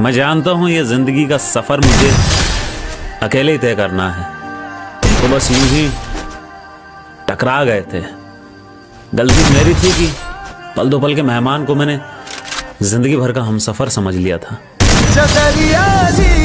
मैं जानता हूँ ये ज़िंदगी का सफ़र मुझे अकेले ही तय करना है। तो बस यूँ ही टकरा गए थे। गलती मेरी थी कि पल दो पल के मेहमान को मैंने ज़िंदगी भर का हम सफ़र समझ लिया था। जी।